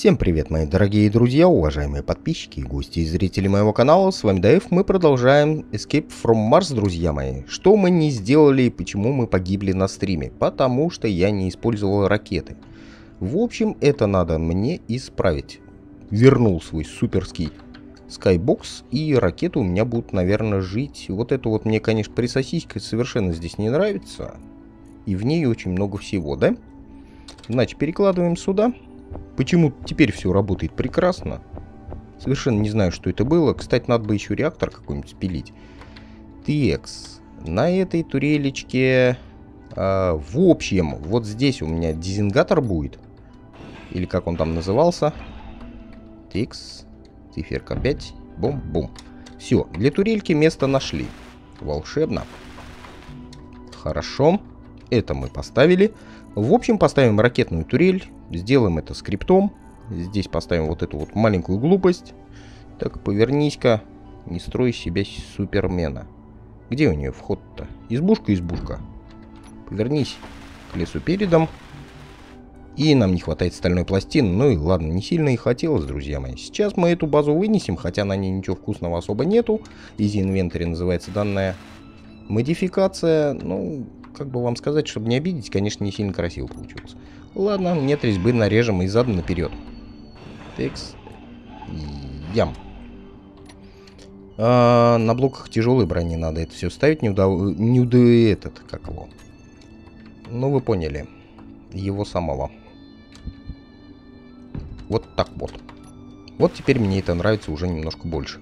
Всем привет, мои дорогие друзья, уважаемые подписчики, гости и зрители моего канала. С вами Даев, мы продолжаем Escape from Mars, друзья мои. Что мы не сделали и почему мы погибли на стриме? Потому что я не использовал ракеты. В общем, это надо мне исправить. Вернул свой суперский Skybox, и ракеты у меня будут, наверное, жить. Вот это вот мне, конечно, при сосиське совершенно здесь не нравится. И в ней очень много всего, да? Значит, перекладываем сюда. Почему теперь все работает прекрасно? Совершенно не знаю, что это было. Кстати, надо бы еще реактор какой-нибудь спилить. Текс. На этой турелечке... А, в общем, вот здесь у меня дизингатор будет. Или как он там назывался. Текс. Циферка 5. Бум-бум. Все, для турельки место нашли. Волшебно. Хорошо. Это мы поставили. В общем, поставим ракетную турель, сделаем это скриптом. Здесь поставим вот эту вот маленькую глупость. Так, повернись-ка, не строй себя супермена. Где у нее вход-то? Избушка, избушка. Повернись к лесу передом. И нам не хватает стальной пластины. Ну и ладно, не сильно и хотелось, друзья мои. Сейчас мы эту базу вынесем, хотя на ней ничего вкусного особо нету. Изи инвентарь называется данная модификация. Ну, как бы вам сказать, чтобы не обидеть, конечно, не сильно красиво получилось. Ладно, нет резьбы, нарежем и задом наперед. Текс. Ям. А, на блоках тяжелой брони надо это все ставить. Не удав... Не удав... этот, как его. Ну, вы поняли. Его самого. Вот так вот. Вот теперь мне это нравится уже немножко больше.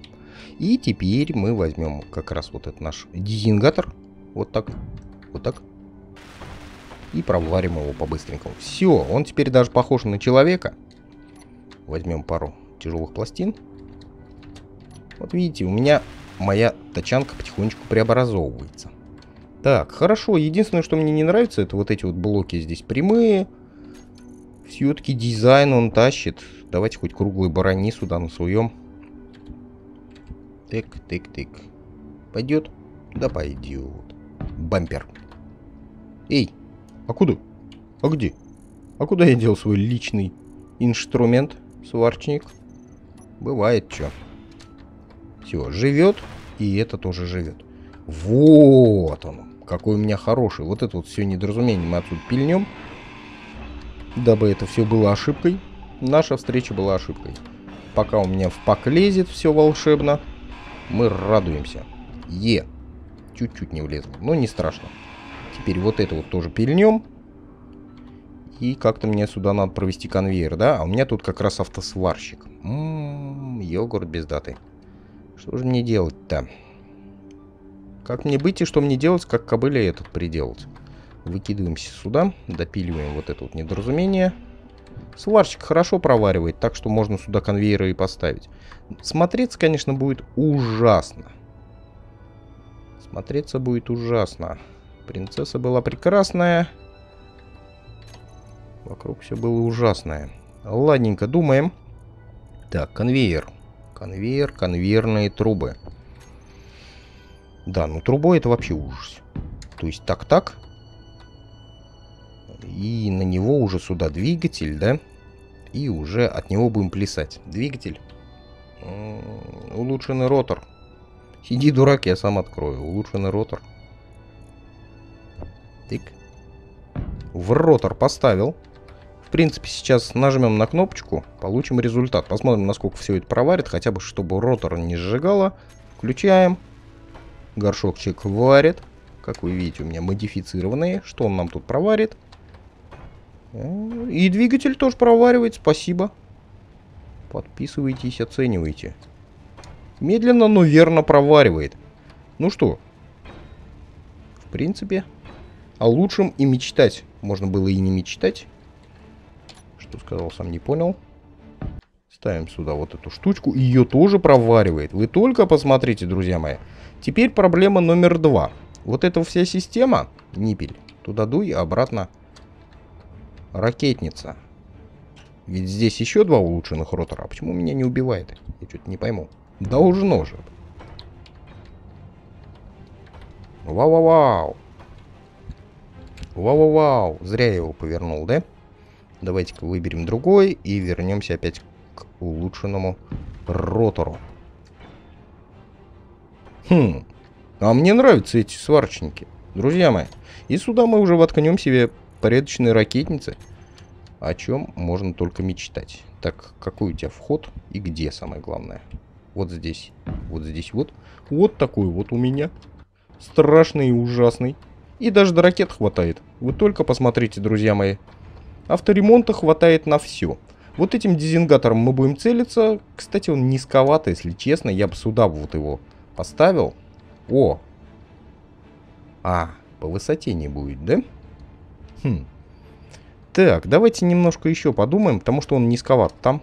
И теперь мы возьмем как раз вот этот наш дизингатор. Вот так. Вот так. И проварим его по-быстренькому. Все, он теперь даже похож на человека. Возьмем пару тяжелых пластин. Вот видите, у меня моя тачанка потихонечку преобразовывается. Так, хорошо. Единственное, что мне не нравится, это вот эти вот блоки здесь прямые. Все-таки дизайн он тащит. Давайте хоть круглые барани сюда на своем. Тык, тык, тык. Пойдет? Да пойдет. Бампер. Эй, а куда? А где? А куда я дел свой личный инструмент, сварчник? Бывает что. Все, живет, и это тоже живет. Вот он, какой у меня хороший. Вот это вот все недоразумение мы отсюда пильнем. Дабы это все было ошибкой. Наша встреча была ошибкой. Пока у меня в пак лезет все волшебно, мы радуемся. Е. Чуть-чуть не влезло, но не страшно. Теперь вот это вот тоже пильнем. И как-то мне сюда надо провести конвейер, да? А у меня тут как раз автосварщик. Ммм, йогурт без даты. Что же мне делать-то? Как мне быть и что мне делать, как кобыле этот приделать? Выкидываемся сюда, допиливаем вот это вот недоразумение. Сварщик хорошо проваривает, так что можно сюда конвейеры и поставить. Смотреться, конечно, будет ужасно. Смотреться будет ужасно. Принцесса была прекрасная. Вокруг все было ужасное. Ладненько, думаем. Так, конвейер. Конвейер, конвейерные трубы. Да, ну трубой это вообще ужас. То есть так-так. И на него уже сюда двигатель, да? И уже от него будем плясать. Двигатель. Улучшенный ротор. Сиди, дурак, я сам открою. Улучшенный ротор. Тык. В ротор поставил. В принципе, сейчас нажмем на кнопочку, получим результат. Посмотрим, насколько все это проварит, хотя бы, чтобы ротор не сжигало. Включаем. Горшокчик варит. Как вы видите, у меня модифицированные. Что он нам тут проварит? И двигатель тоже проваривает, спасибо. Подписывайтесь, оценивайте. Медленно, но верно проваривает. Ну что, в принципе, о лучшем и мечтать. Можно было и не мечтать. Что сказал, сам не понял. Ставим сюда вот эту штучку. Ее тоже проваривает. Вы только посмотрите, друзья мои. Теперь проблема номер два. Вот эта вся система, ниппель, туда дуй, обратно ракетница. Ведь здесь еще два улучшенных ротора. А почему меня не убивает? Я что-то не пойму. Должно же. Вау-вау-вау. Вау-вау-вау. Зря я его повернул, да? Давайте-ка выберем другой и вернемся опять к улучшенному ротору. Хм, а мне нравятся эти сварочники, друзья мои. И сюда мы уже воткнем себе порядочные ракетницы, о чем можно только мечтать. Так, какой у тебя вход и где, самое главное? Вот здесь, вот здесь вот. Вот такой вот у меня. Страшный и ужасный. И даже до ракет хватает. Вы только посмотрите, друзья мои. Авторемонта хватает на все. Вот этим дизингатором мы будем целиться. Кстати, он низковато, если честно. Я бы сюда вот его поставил. О! А, по высоте не будет, да? Хм. Так, давайте немножко еще подумаем, потому что он низковат там.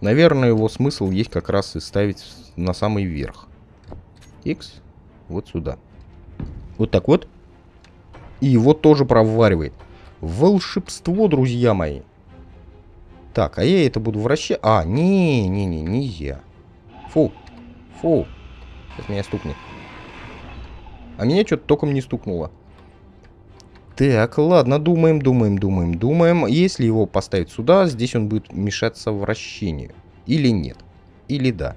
Наверное, его смысл есть как раз и ставить на самый верх. X вот сюда. Вот так вот. И его тоже проваривает. Волшебство, друзья мои. Так, а я это буду вращать... А, не-не-не, нельзя. Фу, фу. Сейчас меня стукнет. А меня что-то током не стукнуло. Так, ладно, думаем, думаем, думаем, думаем. Если его поставить сюда, здесь он будет мешаться вращению. Или нет. Или да.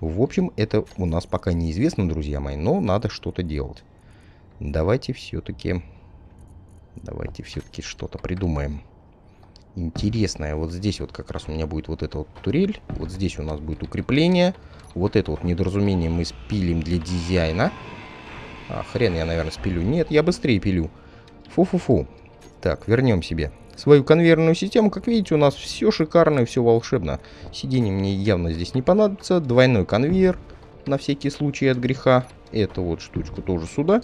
В общем, это у нас пока неизвестно, друзья мои, но надо что-то делать. Давайте все-таки... Давайте все-таки что-то придумаем. Интересное. Вот здесь вот как раз у меня будет вот эта вот турель. Вот здесь у нас будет укрепление. Вот это вот недоразумение мы спилим для дизайна. А, хрен я, наверное, спилю. Нет, я быстрее пилю. Фу-фу-фу. Так, вернем себе свою конвейерную систему. Как видите, у нас все шикарно и все волшебно. Сиденье мне явно здесь не понадобится. Двойной конвейер на всякий случай от греха. Эту вот штучку тоже сюда.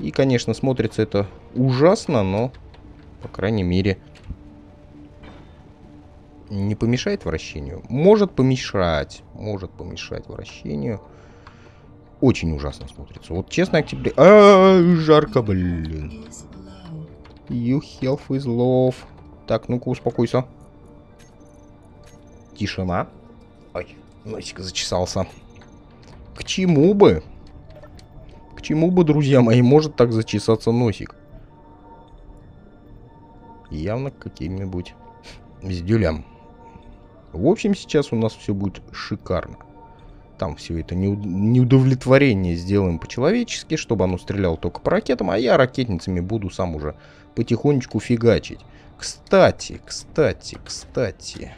И, конечно, смотрится это ужасно, но, по крайней мере, не помешает вращению. Может помешать. Может помешать вращению. Очень ужасно смотрится. Вот честно, октябрь... А, жарко, блин. You health is love. Так, ну-ка, успокойся. Тишина. Ой, носик зачесался. К чему бы? К чему бы, друзья мои, может так зачесаться носик? Явно к каким-нибудь бздюлям. В общем, сейчас у нас все будет шикарно. Там все это неудовлетворение сделаем по-человечески, чтобы оно стреляло только по ракетам, а я ракетницами буду сам уже потихонечку фигачить. Кстати, кстати, кстати.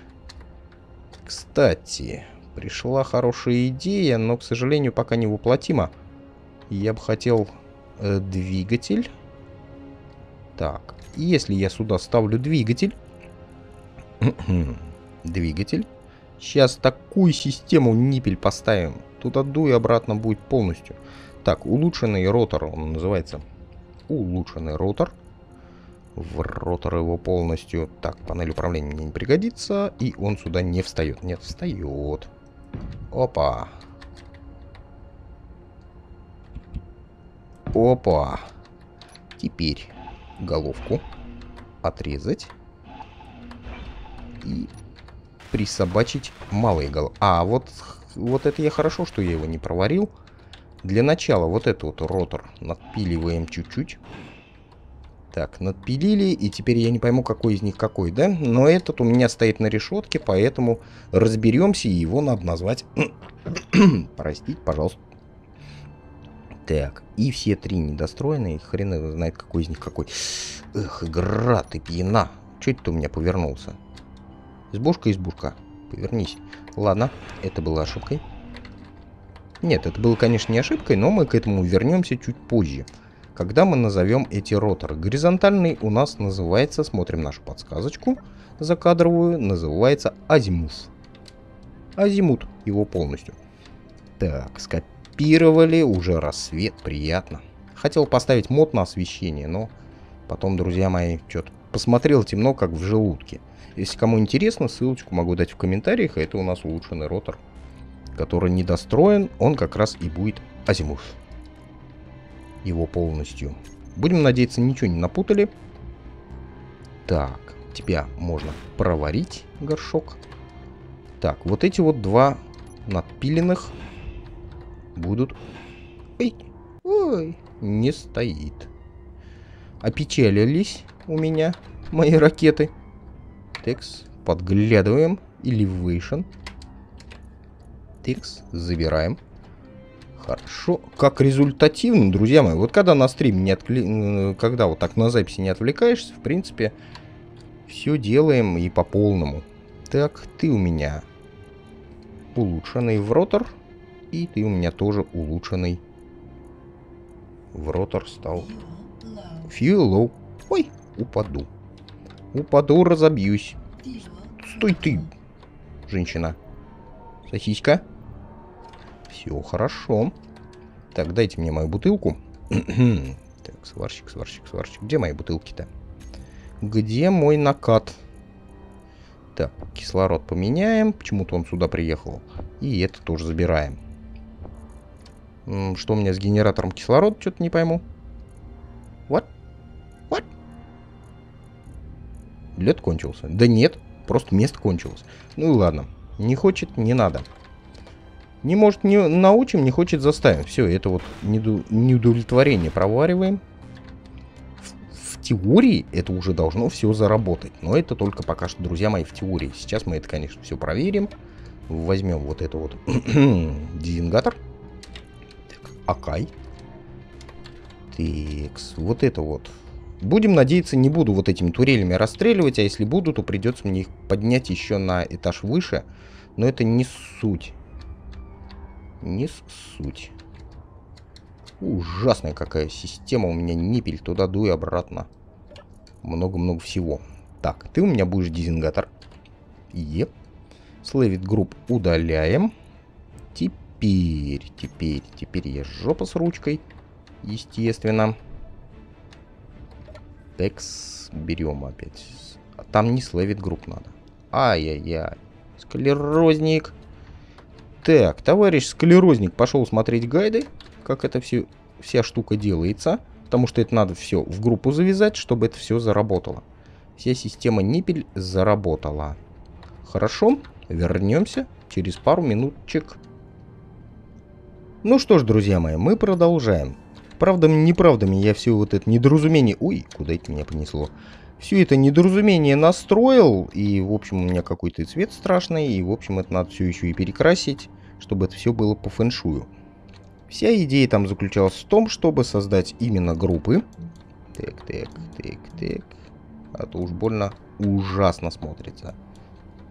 Кстати, пришла хорошая идея, но, к сожалению, пока не воплотима. Я бы хотел э, двигатель. Так, если я сюда ставлю двигатель... двигатель. Сейчас такую систему ниппель поставим. Тут отду и обратно будет полностью. Так, улучшенный ротор, он называется. Улучшенный ротор в ротор его полностью. Так, панель управления мне не пригодится, и он сюда не встает. Нет, встает. Опа. Опа. Теперь головку отрезать и присобачить малые головы. А, вот, вот это я хорошо, что я его не проварил. Для начала вот этот вот ротор надпиливаем чуть-чуть. Так, надпилили, и теперь я не пойму, какой из них какой, да? Но этот у меня стоит на решетке, поэтому разберемся, и его надо назвать... Простите, пожалуйста. Так, и все три недостроенные, хрен его знает, какой из них какой. Эх, игра, ты пьяна. Это ты у меня повернулся? Избушка, избушка. Повернись. Ладно, это было ошибкой. Нет, это было, конечно, не ошибкой, но мы к этому вернемся чуть позже когда мы назовем эти роторы. Горизонтальный у нас называется, смотрим нашу подсказочку закадровую, называется азимут. Азимут его полностью. Так, скопировали, уже рассвет, приятно. Хотел поставить мод на освещение, но потом, друзья мои, что-то посмотрел темно, как в желудке. Если кому интересно, ссылочку могу дать в комментариях. Это у нас улучшенный ротор, который недостроен. Он как раз и будет азимут его полностью. Будем надеяться, ничего не напутали. Так, тебя можно проварить, горшок. Так, вот эти вот два надпиленных будут... Ой, ой, не стоит. Опечалились у меня. мои ракеты. Текс, подглядываем. Elevation. Текс, забираем. Хорошо. Как результативно, друзья мои, вот когда на стриме не откли... когда вот так на записи не отвлекаешься, в принципе, все делаем и по полному. Так, ты у меня улучшенный в ротор, и ты у меня тоже улучшенный в ротор стал. Low. Ой, упаду. Упаду, разобьюсь. Стой ты, женщина. Сосиска. Все хорошо. Так, дайте мне мою бутылку. так, сварщик, сварщик, сварщик. Где мои бутылки-то? Где мой накат? Так, кислород поменяем. Почему-то он сюда приехал. И это тоже забираем. Что у меня с генератором кислорода? Что-то не пойму. What? What? Лед кончился. Да нет, просто место кончилось. Ну и ладно. Не хочет, не надо. Не может, не научим, не хочет, заставим. Все, это вот неудовлетворение провариваем. В, в теории это уже должно все заработать. Но это только пока что, друзья мои, в теории. Сейчас мы это, конечно, все проверим. Возьмем вот это вот дизингатор. Акай. Текс. Вот это вот. Будем надеяться, не буду вот этими турелями расстреливать, а если буду, то придется мне их поднять еще на этаж выше. Но это не суть не суть. Ужасная какая система у меня, ниппель, туда дуй обратно. Много-много всего. Так, ты у меня будешь дизингатор. Еп. Слэвит групп удаляем. Теперь, теперь, теперь я жопа с ручкой. Естественно. Текс берем опять. А там не слэвит групп надо. Ай-яй-яй. Склерозник. Так, товарищ склерозник пошел смотреть гайды, как это все, вся штука делается. Потому что это надо все в группу завязать, чтобы это все заработало. Вся система ниппель заработала. Хорошо, вернемся через пару минуточек. Ну что ж, друзья мои, мы продолжаем. Правдами, неправдами я все вот это недоразумение... Ой, куда это меня понесло? все это недоразумение настроил, и, в общем, у меня какой-то цвет страшный, и, в общем, это надо все еще и перекрасить, чтобы это все было по фэншую. Вся идея там заключалась в том, чтобы создать именно группы. Так, так, так, так. А то уж больно ужасно смотрится.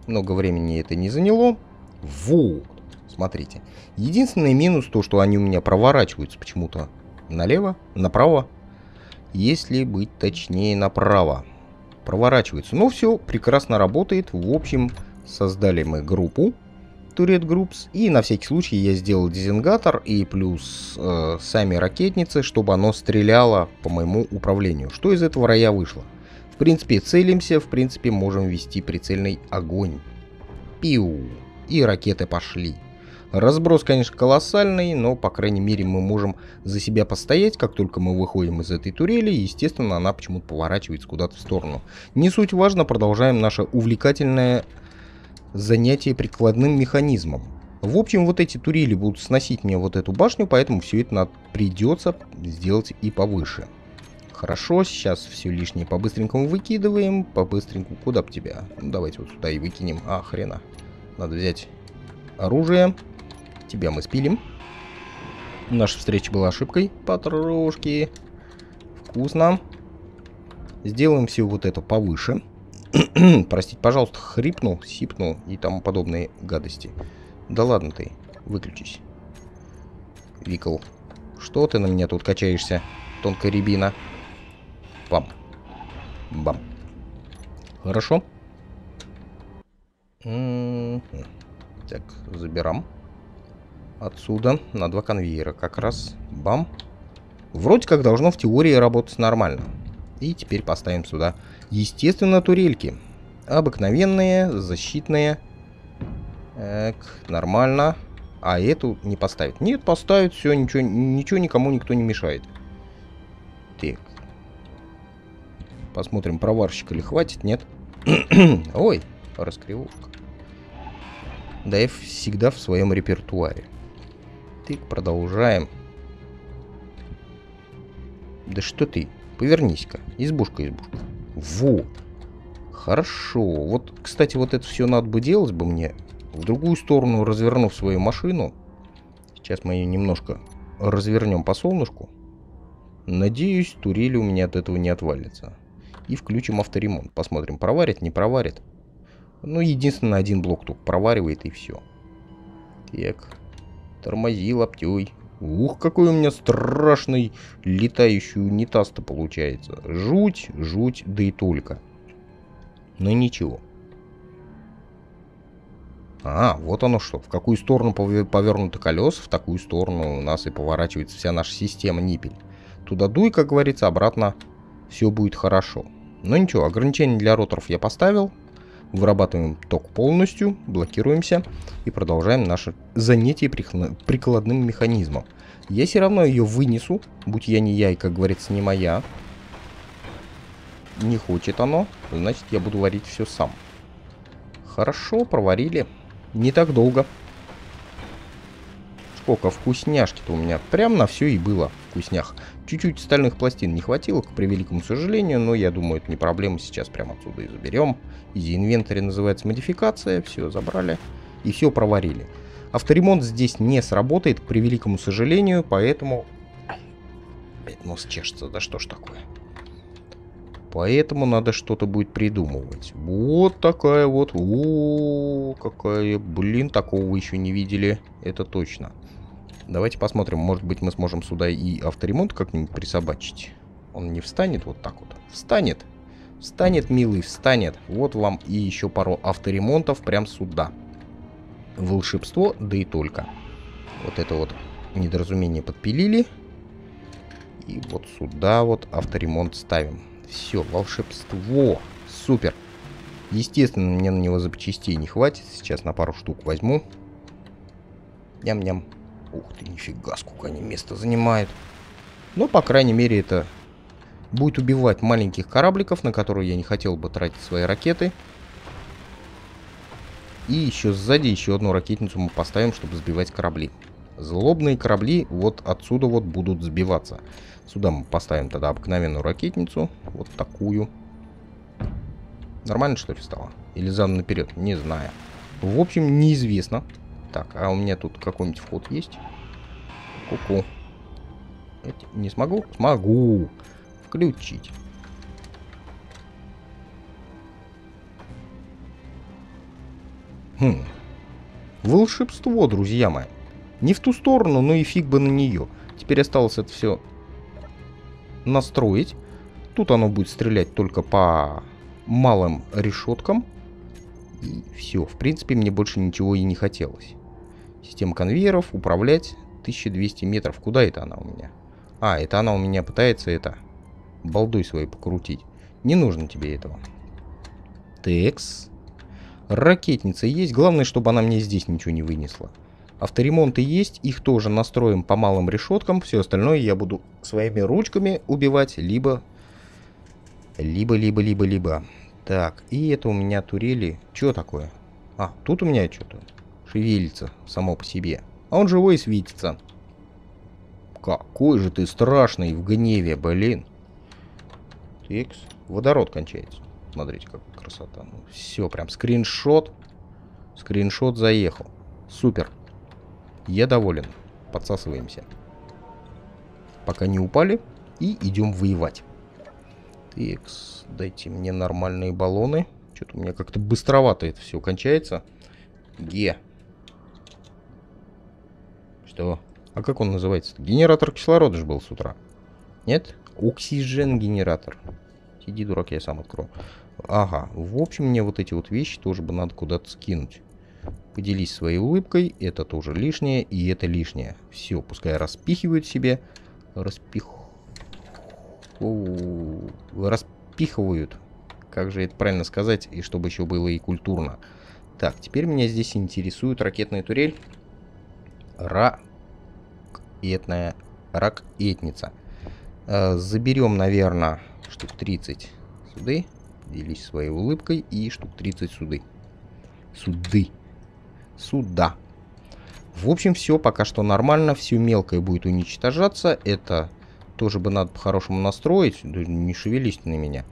Много времени это не заняло. Вот, смотрите. Единственный минус то, что они у меня проворачиваются почему-то налево, направо. Если быть точнее, направо проворачивается. Но все прекрасно работает. В общем, создали мы группу Turret Groups. И на всякий случай я сделал дизингатор и плюс э, сами ракетницы, чтобы оно стреляло по моему управлению. Что из этого рая вышло? В принципе, целимся, в принципе, можем вести прицельный огонь. Пиу! И ракеты пошли. Разброс, конечно, колоссальный, но, по крайней мере, мы можем за себя постоять, как только мы выходим из этой турели, естественно, она почему-то поворачивается куда-то в сторону. Не суть важно, продолжаем наше увлекательное занятие прикладным механизмом. В общем, вот эти турели будут сносить мне вот эту башню, поэтому все это надо, придется сделать и повыше. Хорошо, сейчас все лишнее по-быстренькому выкидываем. По-быстренькому, куда бы тебя? Ну, давайте вот сюда и выкинем. А, хрена. Надо взять оружие. Тебя мы спилим. Наша встреча была ошибкой. Потрошки. Вкусно. Сделаем все вот это повыше. Простите, пожалуйста, хрипнул, сипнул и тому подобные гадости. Да ладно ты, выключись. Викл, что ты на меня тут качаешься, тонкая рябина? Бам. Бам. Хорошо. М -м -м. Так, забираем отсюда на два конвейера. Как раз бам. Вроде как должно в теории работать нормально. И теперь поставим сюда, естественно, турельки. Обыкновенные, защитные. Так, нормально. А эту не поставить. Нет, поставить, все, ничего, ничего никому никто не мешает. Так. Посмотрим, проварщика ли хватит, нет? Ой, раскривушка. Я всегда в своем репертуаре. Так, продолжаем. Да что ты? Повернись-ка. Избушка, избушка. Во! Хорошо. Вот, кстати, вот это все надо бы делать бы мне. В другую сторону развернув свою машину. Сейчас мы ее немножко развернем по солнышку. Надеюсь, турели у меня от этого не отвалится. И включим авторемонт. Посмотрим, проварит, не проварит. Ну, единственное, один блок тут проваривает и все. Так. Тормози, лаптей. Ух, какой у меня страшный летающий унитаз-то получается. Жуть, жуть, да и только. Но ничего. А, вот оно что. В какую сторону повернуты колеса, в такую сторону у нас и поворачивается вся наша система ниппель. Туда дуй, как говорится, обратно все будет хорошо. Но ничего, ограничения для роторов я поставил. Вырабатываем ток полностью, блокируемся и продолжаем наше занятие прикладным механизмом. Я все равно ее вынесу, будь я не я и, как говорится, не моя. Не хочет оно, значит я буду варить все сам. Хорошо, проварили. Не так долго. Сколько вкусняшки-то у меня. Прям на все и было вкуснях. Чуть-чуть стальных пластин не хватило, к превеликому сожалению, но я думаю, это не проблема. Сейчас прямо отсюда и заберем. Изи инвентарь называется модификация. Все, забрали. И все проварили. Авторемонт здесь не сработает, к превеликому сожалению, поэтому... Опять нос чешется, да что ж такое. Поэтому надо что-то будет придумывать. Вот такая вот. О, какая. Блин, такого вы еще не видели. Это точно. Давайте посмотрим, может быть мы сможем сюда и авторемонт как-нибудь присобачить. Он не встанет вот так вот? Встанет. Встанет, милый, встанет. Вот вам и еще пару авторемонтов прям сюда. Волшебство, да и только. Вот это вот недоразумение подпилили. И вот сюда вот авторемонт ставим. Все, волшебство. Супер. Естественно, мне на него запчастей не хватит. Сейчас на пару штук возьму. Ням-ням. Ух ты, нифига, сколько они места занимают. Но, по крайней мере, это будет убивать маленьких корабликов, на которые я не хотел бы тратить свои ракеты. И еще сзади еще одну ракетницу мы поставим, чтобы сбивать корабли. Злобные корабли вот отсюда вот будут сбиваться. Сюда мы поставим тогда обыкновенную ракетницу. Вот такую. Нормально, что ли, стало? Или задом наперед? Не знаю. В общем, неизвестно. Так, а у меня тут какой-нибудь вход есть? Ку-ку. Не смогу? Смогу. Включить. Хм. Волшебство, друзья мои. Не в ту сторону, но и фиг бы на нее. Теперь осталось это все настроить. Тут оно будет стрелять только по малым решеткам. И все. В принципе, мне больше ничего и не хотелось. Система конвейеров, управлять 1200 метров. Куда это она у меня? А, это она у меня пытается это балдой свой покрутить. Не нужно тебе этого. Текс. Ракетница есть. Главное, чтобы она мне здесь ничего не вынесла. Авторемонты есть. Их тоже настроим по малым решеткам. Все остальное я буду своими ручками убивать. Либо... Либо, либо, либо, либо. Так, и это у меня турели. Что такое? А, тут у меня что-то шевелится само по себе. А он живой светится. Какой же ты страшный в гневе, блин. Тикс. Водород кончается. Смотрите, как красота. Ну, все, прям скриншот. Скриншот заехал. Супер. Я доволен. Подсасываемся. Пока не упали. И идем воевать. Тикс. Дайте мне нормальные баллоны. Что-то у меня как-то быстровато это все кончается. Ге. Что? А как он называется? -то? Генератор кислорода же был с утра. Нет? Оксиген-генератор. Сиди, дурак, я сам открою. Ага, в общем, мне вот эти вот вещи тоже бы надо куда-то скинуть. Поделись своей улыбкой, это тоже лишнее, и это лишнее. Все, пускай распихивают себе. Распих... Распихивают. Как же это правильно сказать, и чтобы еще было и культурно. Так, теперь меня здесь интересует ракетная турель ракетная ракетница. Э, заберем, наверное, штук 30 суды. Делись своей улыбкой. И штук 30 суды. Суды. Суда. В общем, все пока что нормально. Все мелкое будет уничтожаться. Это тоже бы надо по-хорошему настроить. Не шевелись на меня.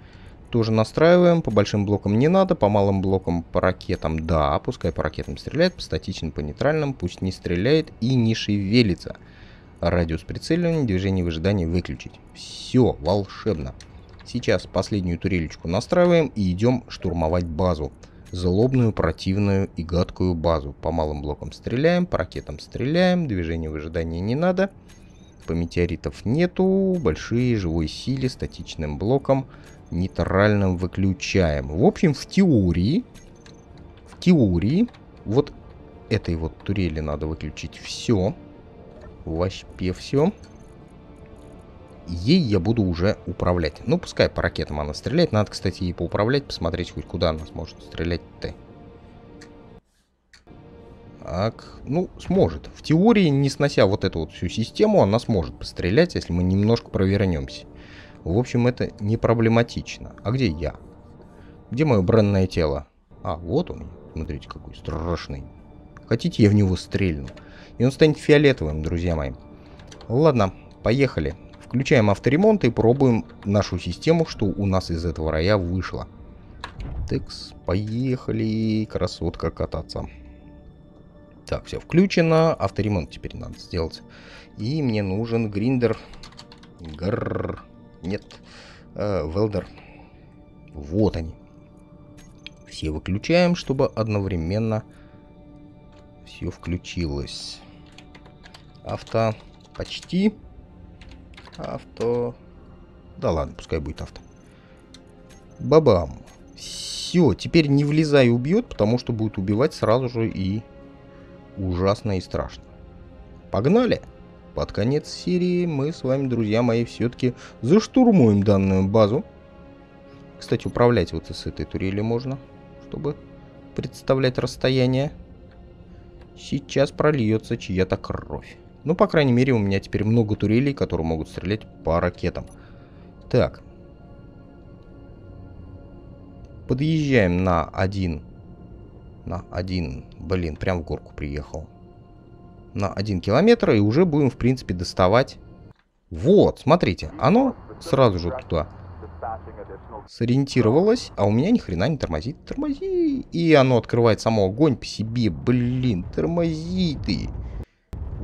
Тоже настраиваем. По большим блокам не надо, по малым блокам, по ракетам, да. Пускай по ракетам стреляет, по статичным, по нейтральным. Пусть не стреляет и не шевелится. Радиус прицеливания, движение в ожидании выключить. Все, волшебно. Сейчас последнюю турелечку настраиваем и идем штурмовать базу. Злобную, противную и гадкую базу. По малым блокам стреляем, по ракетам стреляем, движение в ожидании не надо. По метеоритов нету, большие живой силе, статичным блоком, нейтральным выключаем. В общем, в теории, в теории, вот этой вот турели надо выключить все. Вообще все. Ей я буду уже управлять. Ну, пускай по ракетам она стреляет. Надо, кстати, ей поуправлять, посмотреть хоть куда она сможет стрелять-то. Так, ну, сможет. В теории, не снося вот эту вот всю систему, она сможет пострелять, если мы немножко провернемся. В общем, это не проблематично. А где я? Где мое бренное тело? А, вот он. Смотрите, какой страшный. Хотите, я в него стрельну? И он станет фиолетовым, друзья мои. Ладно, поехали. Включаем авторемонт и пробуем нашу систему, что у нас из этого рая вышло. Текс, поехали, красотка кататься. Так, все включено. Авторемонт теперь надо сделать. И мне нужен гриндер. Грррр. Нет. Э, велдер. Вот они. Все выключаем, чтобы одновременно все включилось. Авто. Почти. Авто. Да ладно, пускай будет авто. Бабам. Все, теперь не влезай и убьет, потому что будет убивать сразу же и ужасно и страшно. Погнали! Под конец серии мы с вами, друзья мои, все-таки заштурмуем данную базу. Кстати, управлять вот с этой турели можно, чтобы представлять расстояние. Сейчас прольется чья-то кровь. Ну, по крайней мере, у меня теперь много турелей, которые могут стрелять по ракетам. Так. Подъезжаем на один. На один. Блин, прям в горку приехал на 1 километр, и уже будем, в принципе, доставать. Вот, смотрите, оно сразу же туда сориентировалось, а у меня ни хрена не тормозит. Тормози! И оно открывает само огонь по себе. Блин, тормози ты.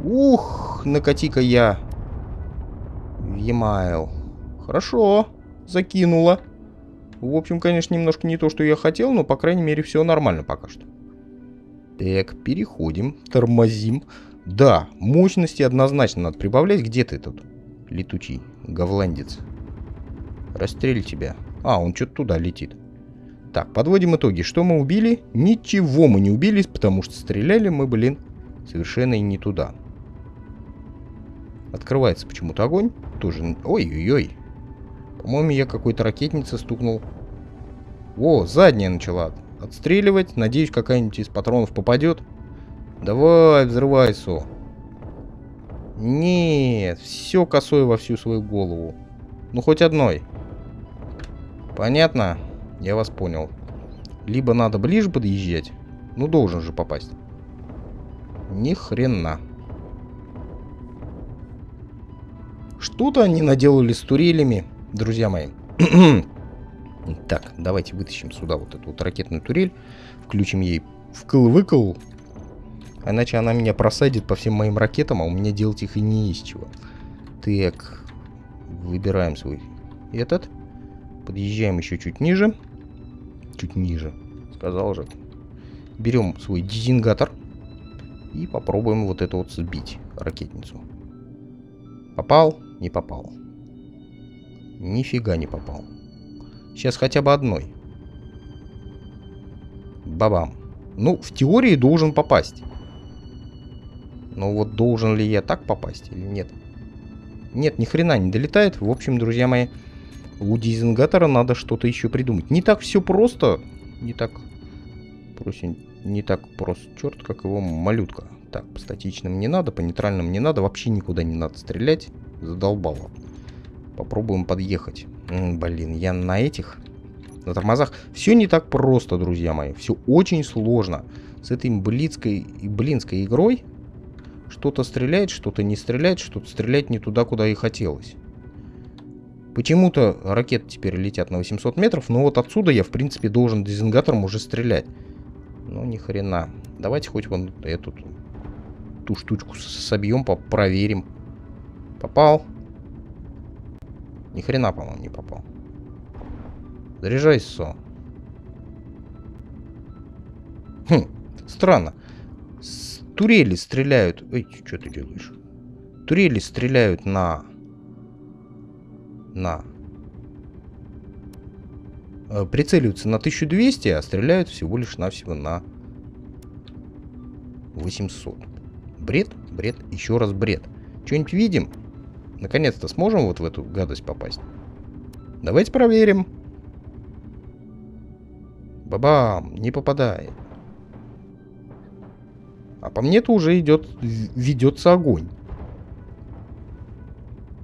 Ух, накати-ка я Емайл. Хорошо, закинула. В общем, конечно, немножко не то, что я хотел, но, по крайней мере, все нормально пока что. Так, переходим, тормозим. Да, мощности однозначно надо прибавлять. Где ты тут, летучий говландец? Расстрель тебя. А, он что-то туда летит. Так, подводим итоги. Что мы убили? Ничего мы не убили, потому что стреляли мы, блин, совершенно и не туда. Открывается почему-то огонь. Тоже... Ой-ой-ой. По-моему, я какой-то ракетнице стукнул. О, задняя начала отстреливать. Надеюсь, какая-нибудь из патронов попадет. Давай, взрывай, Со. Нет, все косой во всю свою голову. Ну, хоть одной. Понятно? Я вас понял. Либо надо ближе подъезжать. Ну, должен же попасть. Ни хрена. Что-то они наделали с турелями, друзья мои. так, давайте вытащим сюда вот эту вот ракетную турель. Включим ей вкл-выкл. Иначе она меня просадит по всем моим ракетам, а у меня делать их и не из чего. Так, выбираем свой этот. Подъезжаем еще чуть ниже. Чуть ниже, сказал же. Берем свой дизингатор и попробуем вот это вот сбить ракетницу. Попал? Не попал. Нифига не попал. Сейчас хотя бы одной. Бабам. Ну, в теории должен попасть. Но вот должен ли я так попасть или нет? Нет, ни хрена не долетает. В общем, друзья мои, у дизингатора надо что-то еще придумать. Не так все просто. Не так... Просим, не так просто. Черт, как его малютка. Так, по статичным не надо, по нейтральным не надо. Вообще никуда не надо стрелять. Задолбало. Попробуем подъехать. -м, блин, я на этих... На тормозах. Все не так просто, друзья мои. Все очень сложно. С этой блицкой и блинской игрой что-то стреляет, что-то не стреляет, что-то стреляет не туда, куда и хотелось. Почему-то ракеты теперь летят на 800 метров, но вот отсюда я, в принципе, должен дезингатором уже стрелять. Ну, ни хрена. Давайте хоть вон эту ту штучку собьем, проверим. Попал. Ни хрена, по-моему, не попал. Заряжайся, Со. Хм, странно. С турели стреляют... Ой, что ты делаешь? Турели стреляют на... На... Э, прицеливаются на 1200, а стреляют всего лишь навсего на 800. Бред, бред, еще раз бред. Что-нибудь видим? Наконец-то сможем вот в эту гадость попасть? Давайте проверим. Бабам, не попадает. А по мне-то уже идет, ведется огонь.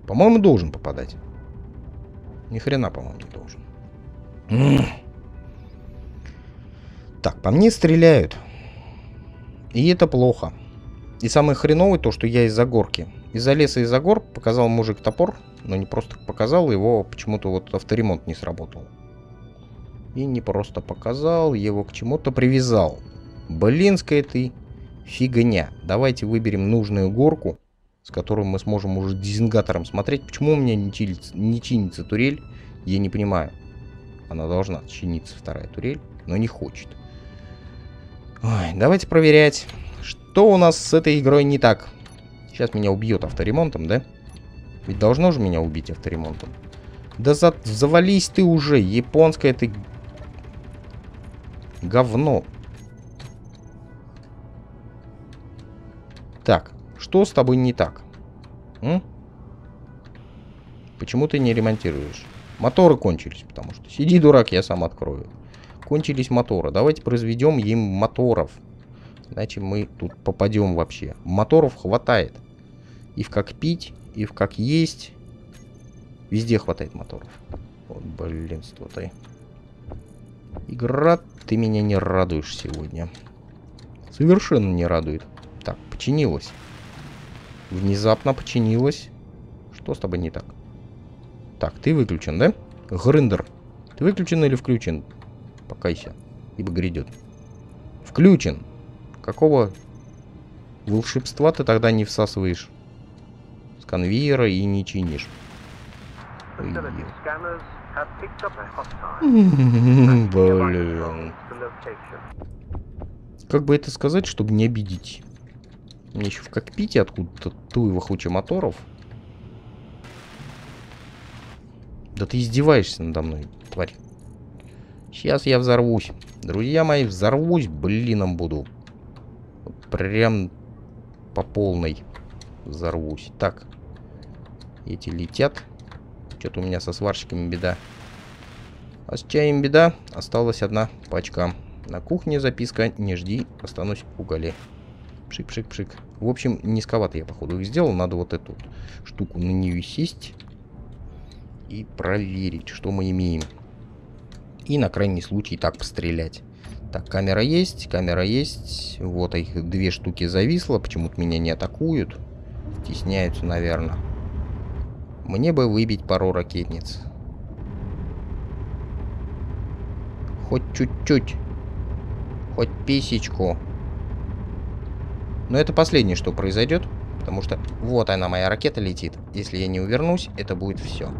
По-моему, должен попадать. Ни хрена, по-моему, не должен. Так, по мне стреляют. И это плохо. И самое хреновое то, что я из-за горки. Из-за леса из-за гор показал мужик топор, но не просто показал, его почему-то вот авторемонт не сработал. И не просто показал, его к чему-то привязал. Блинская ты фигня. Давайте выберем нужную горку, с которой мы сможем уже дизингатором смотреть. Почему у меня не чинится, не чинится турель, я не понимаю. Она должна чиниться, вторая турель, но не хочет. Ой, давайте проверять, что у нас с этой игрой не так. Сейчас меня убьет авторемонтом, да? Ведь должно же меня убить авторемонтом. Да за... завались ты уже, японская ты... Говно. Что с тобой не так? М? Почему ты не ремонтируешь? Моторы кончились, потому что... Сиди, дурак, я сам открою. Кончились моторы. Давайте произведем им моторов. Иначе мы тут попадем вообще. Моторов хватает. И в как пить, и в как есть. Везде хватает моторов. Вот блинство ты. Игра, ты меня не радуешь сегодня. Совершенно не радует. Так, починилась. Внезапно починилась. Что с тобой не так? Так, ты выключен, да? Грындер. Ты выключен или включен? Покайся, ибо грядет. Включен. Какого волшебства ты тогда не всасываешь с конвейера и не чинишь? Блин. Как бы это сказать, чтобы не обидеть? Мне еще в кокпите откуда-то туева моторов. Да ты издеваешься надо мной, тварь. Сейчас я взорвусь. Друзья мои, взорвусь, блином буду. Прям по полной взорвусь. Так. Эти летят. Что-то у меня со сварщиками беда. А с чаем беда. Осталась одна пачка. На кухне записка «Не жди, останусь в уголе». Пшик-пшик-пшик. В общем, низковато я, походу, их сделал. Надо вот эту штуку на нее сесть. И проверить, что мы имеем. И на крайний случай так пострелять. Так, камера есть, камера есть. Вот их две штуки зависло. Почему-то меня не атакуют. Стесняются, наверное. Мне бы выбить пару ракетниц. Хоть чуть-чуть. Хоть писечку. Но это последнее, что произойдет. Потому что вот она, моя ракета летит. Если я не увернусь, это будет все.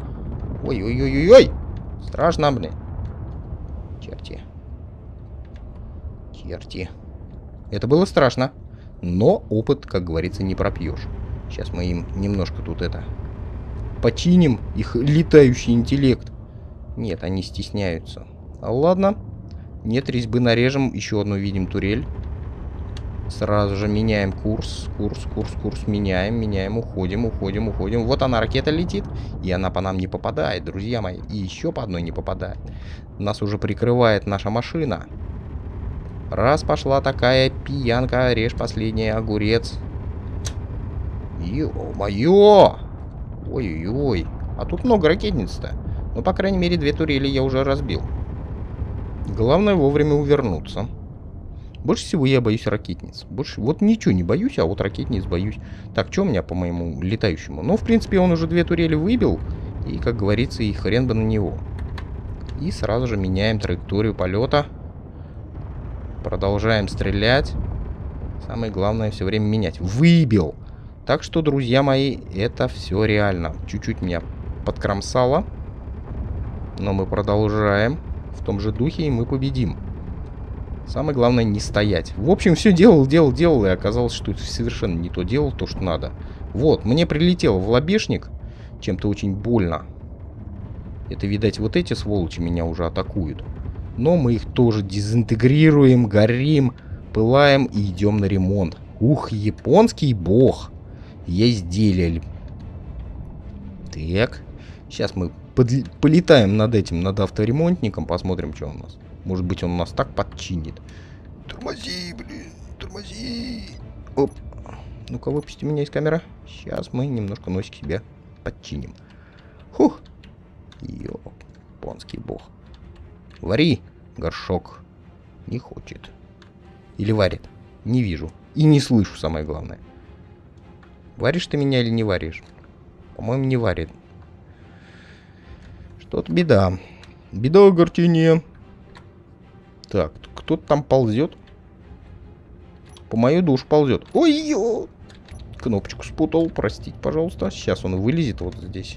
Ой-ой-ой-ой-ой! Страшно, блин. Черти. Черти. Это было страшно. Но опыт, как говорится, не пропьешь. Сейчас мы им немножко тут это... Починим их летающий интеллект. Нет, они стесняются. А ладно. Нет, резьбы нарежем. Еще одну видим турель. Сразу же меняем курс. Курс, курс, курс. Меняем, меняем. Уходим, уходим, уходим. Вот она, ракета летит. И она по нам не попадает, друзья мои. И еще по одной не попадает. Нас уже прикрывает наша машина. Раз пошла такая пьянка, режь последний огурец. Ё-моё! Ой-ой-ой. А тут много ракетниц-то. Ну, по крайней мере, две турели я уже разбил. Главное вовремя увернуться. Больше всего я боюсь ракетниц. Больше, вот ничего не боюсь, а вот ракетниц боюсь. Так, что у меня по моему летающему? Ну, в принципе, он уже две турели выбил. И, как говорится, и хрен бы на него. И сразу же меняем траекторию полета. Продолжаем стрелять. Самое главное все время менять. Выбил! Так что, друзья мои, это все реально. Чуть-чуть меня подкромсало. Но мы продолжаем в том же духе, и мы победим. Самое главное не стоять. В общем, все делал, делал, делал, и оказалось, что совершенно не то делал, то, что надо. Вот, мне прилетело в лобешник. Чем-то очень больно. Это, видать, вот эти сволочи меня уже атакуют. Но мы их тоже дезинтегрируем, горим, пылаем и идем на ремонт. Ух, японский бог. Есть делель. Так. Сейчас мы полетаем над этим, над авторемонтником, посмотрим, что у нас. Может быть, он нас так подчинит. Тормози, блин, тормози. Оп. Ну-ка, выпусти меня из камеры. Сейчас мы немножко носик себе подчиним. Хух. Японский бог. Вари, горшок. Не хочет. Или варит. Не вижу. И не слышу, самое главное. Варишь ты меня или не варишь? По-моему, не варит. Что-то беда. Беда, огорчение. Так, кто-то там ползет. По мою душу ползет. Ой-ё! Кнопочку спутал, простите, пожалуйста. Сейчас он вылезет вот здесь.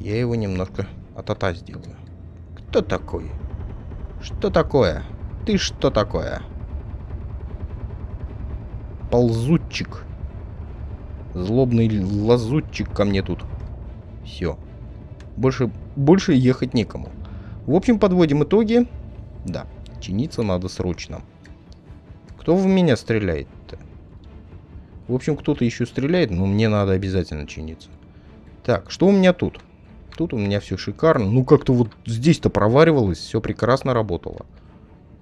Я его немножко атата сделаю. Кто такой? Что такое? Ты что такое? Ползутчик. Злобный лазутчик ко мне тут. Все. Больше, больше ехать некому. В общем, подводим итоги. Да, чиниться надо срочно. Кто в меня стреляет-то? В общем, кто-то еще стреляет, но мне надо обязательно чиниться. Так, что у меня тут? Тут у меня все шикарно. Ну, как-то вот здесь-то проваривалось, все прекрасно работало.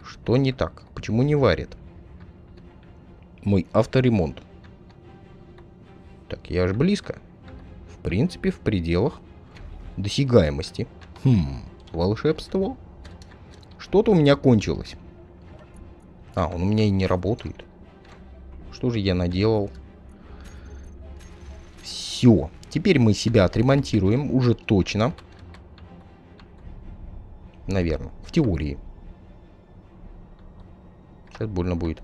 Что не так? Почему не варит? Мой авторемонт. Так, я аж близко. В принципе, в пределах досягаемости. Хм, волшебство. Что-то у меня кончилось. А, он у меня и не работает. Что же я наделал? Все. Теперь мы себя отремонтируем уже точно. Наверное. В теории. Сейчас больно будет.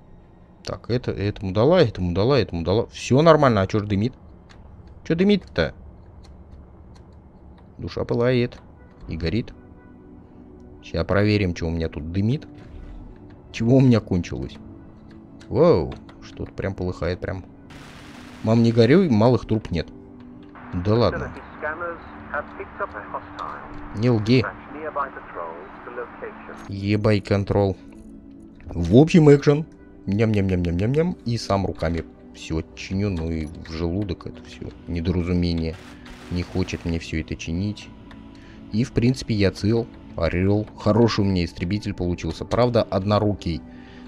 Так, это этому дала, этому дала, этому дала. Все нормально. А что ж дымит? Что дымит-то? Душа пылает. И горит. Сейчас проверим, что у меня тут дымит. Чего у меня кончилось. Вау, что-то прям полыхает прям. Мам, не горюй, малых труп нет. Да ладно. Не лги. Ебай контрол. В общем, экшен. Ням-ням-ням-ням-ням-ням. И сам руками все чиню. Ну и в желудок это все. Недоразумение. Не хочет мне все это чинить. И, в принципе, я цел. Орел. Хороший у меня истребитель получился. Правда, однорукий.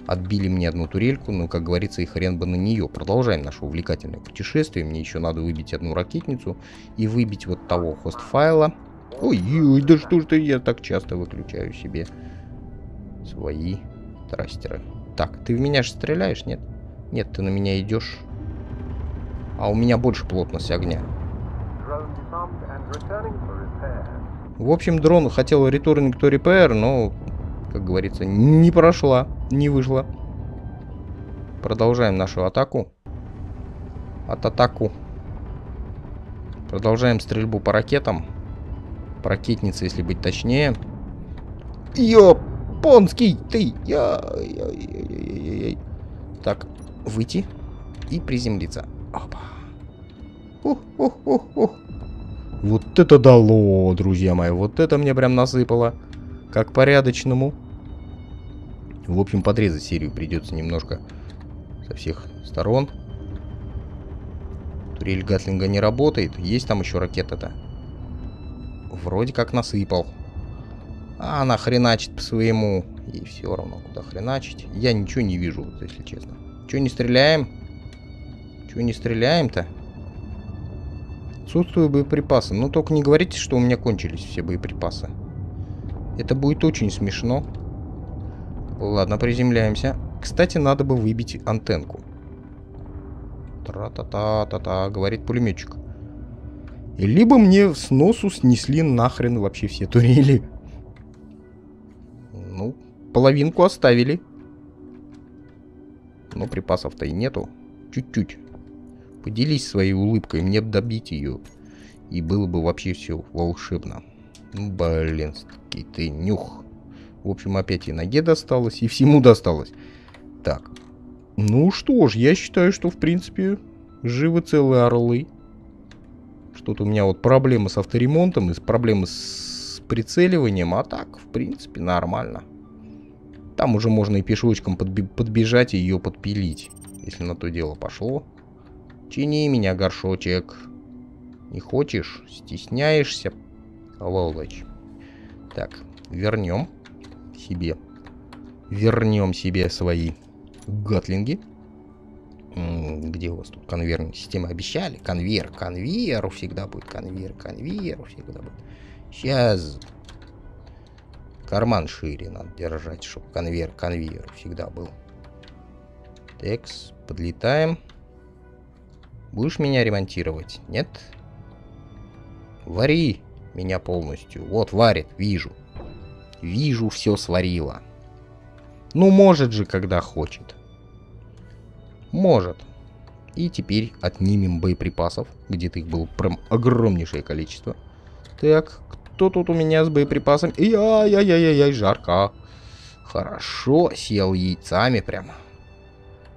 Отбили мне одну турельку, но, как говорится, и хрен бы на нее. Продолжаем наше увлекательное путешествие. Мне еще надо выбить одну ракетницу и выбить вот того хост файла. Ой-ой, да что ж ты, я так часто выключаю себе свои трастеры. Так, ты в меня же стреляешь, нет? Нет, ты на меня идешь. А у меня больше плотность огня. В общем, дрон хотел returning to repair, но, как говорится, не прошла, не вышла. Продолжаем нашу атаку. От атаку. Продолжаем стрельбу по ракетам. По ракетнице, если быть точнее. Японский ты! Я... Я... Я... Я... Я... Так, выйти и приземлиться. Опа. Ух, ух, ух, ух. Вот это дало, друзья мои. Вот это мне прям насыпало. Как порядочному. В общем, подрезать серию придется немножко со всех сторон. Турель Гатлинга не работает. Есть там еще ракета-то? Вроде как насыпал. А она хреначит по своему. И все равно, куда хреначить. Я ничего не вижу, если честно. Че не стреляем? Че не стреляем-то? Отсутствуют боеприпасы. Но только не говорите, что у меня кончились все боеприпасы. Это будет очень смешно. Ладно, приземляемся. Кстати, надо бы выбить антенку. Тра-та-та-та-та, говорит пулеметчик. Либо мне с носу снесли нахрен вообще все турели. Ну, половинку оставили. Но припасов-то и нету. Чуть-чуть. Поделись своей улыбкой, мне бы добить ее. И было бы вообще все волшебно. Ну, блин, ты нюх. В общем, опять и ноге досталось, и всему досталось. Так. Ну что ж, я считаю, что в принципе живы целые орлы. Что-то у меня вот проблемы с авторемонтом и проблемы с прицеливанием, а так, в принципе, нормально. Там уже можно и пешочком подбежать и ее подпилить, если на то дело пошло. Чини меня, горшочек. Не хочешь? Стесняешься? Волочь. Так, вернем себе. Вернем себе свои гатлинги. Где у вас тут конвейерная система? Обещали? Конвейер. Конвейер всегда будет. Конвейер. Конвейер всегда будет. Сейчас. Карман шире надо держать, чтобы конвейер конвейер всегда был. Текс. Подлетаем. Будешь меня ремонтировать? Нет? Вари меня полностью. Вот, варит, вижу. Вижу, все сварила. Ну, может же, когда хочет. Может. И теперь отнимем боеприпасов. Где-то их было прям огромнейшее количество. Так, кто тут у меня с боеприпасами? Яй-яй-яй-яй, жарко. Хорошо, сел яйцами прям.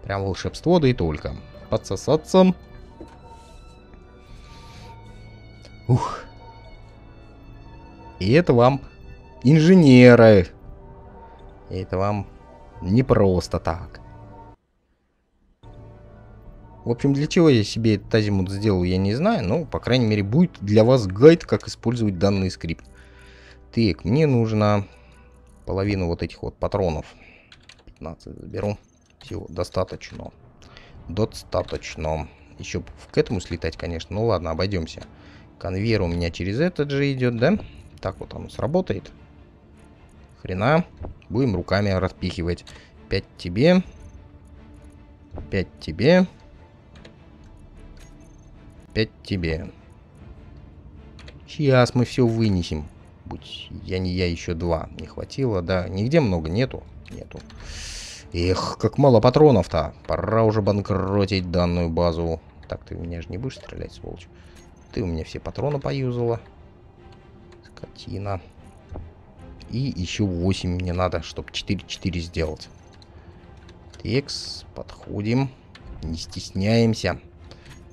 Прям волшебство, да и только. Подсосаться. Ух. И это вам инженеры. И это вам не просто так. В общем, для чего я себе этот азимут сделал, я не знаю. Но, по крайней мере, будет для вас гайд, как использовать данный скрипт. Так, мне нужно половину вот этих вот патронов. 15 заберу. Всего достаточно. Достаточно. Еще к этому слетать, конечно. Ну ладно, обойдемся. Конвейер у меня через этот же идет, да? Так вот он сработает. Хрена. Будем руками распихивать. 5 тебе. 5 тебе. 5 тебе. Сейчас мы все вынесем. Будь я не я, еще два. Не хватило, да. Нигде много нету. Нету. Эх, как мало патронов-то. Пора уже банкротить данную базу. Так, ты меня же не будешь стрелять, сволочь. Ты у меня все патроны поюзала. Скотина. И еще 8 мне надо, чтобы 4-4 сделать. Текс, подходим. Не стесняемся.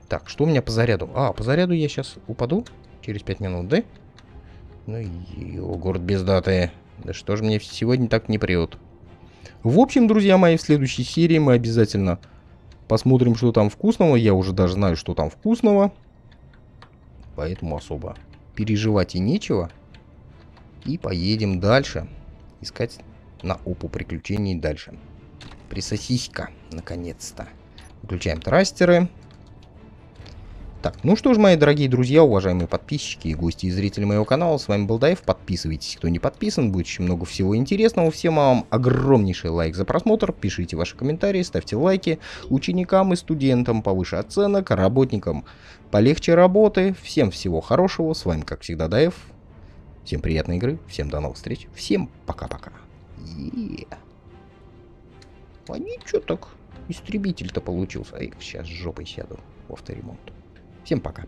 Так, что у меня по заряду? А, по заряду я сейчас упаду через 5 минут, да? Ну, йогурт без даты. Да что же мне сегодня так не прет? В общем, друзья мои, в следующей серии мы обязательно посмотрим, что там вкусного. Я уже даже знаю, что там вкусного поэтому особо переживать и нечего. И поедем дальше, искать на опу приключений дальше. Присосиська, наконец-то. Выключаем трастеры. Так, ну что ж, мои дорогие друзья, уважаемые подписчики и гости и зрители моего канала, с вами был Дайв, подписывайтесь, кто не подписан, будет очень много всего интересного, всем вам огромнейший лайк за просмотр, пишите ваши комментарии, ставьте лайки, ученикам и студентам повыше оценок, работникам полегче работы, всем всего хорошего, с вами как всегда Даев, всем приятной игры, всем до новых встреч, всем пока-пока. Yeah. А ничего так, истребитель-то получился, Эх, сейчас жопой сяду в авторемонт. Всем пока.